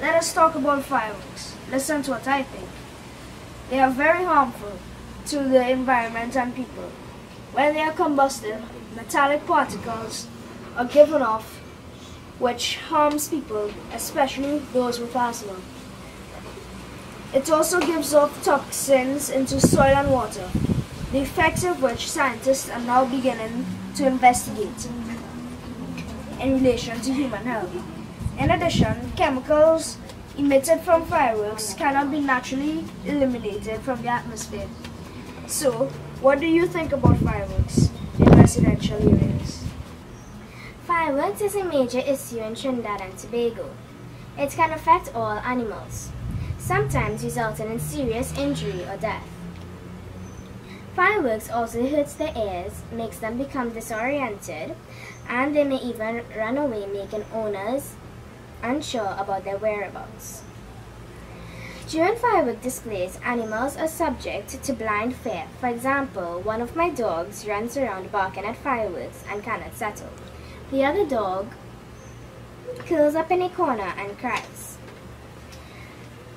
let us talk about fireworks. Listen to what I think. They are very harmful to the environment and people. When they are combusted, metallic particles are given off which harms people, especially those with asthma. It also gives off toxins into soil and water, the effects of which scientists are now beginning to investigate in relation to human health. In addition, chemicals emitted from fireworks cannot be naturally eliminated from the atmosphere. So, what do you think about fireworks in residential areas? Fireworks is a major issue in Trinidad and Tobago. It can affect all animals sometimes resulting in serious injury or death. Fireworks also hurts the ears, makes them become disoriented, and they may even run away making owners unsure about their whereabouts. During firework displays, animals are subject to blind fear. For example, one of my dogs runs around barking at fireworks and cannot settle. The other dog curls up in a corner and cries.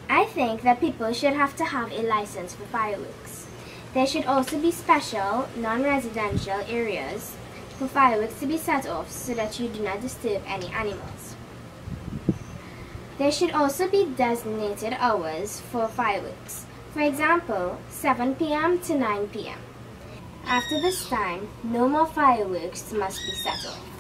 I think that people should have to have a license for fireworks. There should also be special, non-residential areas for fireworks to be set off so that you do not disturb any animals. There should also be designated hours for fireworks. For example, 7 p.m. to 9 p.m. After this time, no more fireworks must be set off.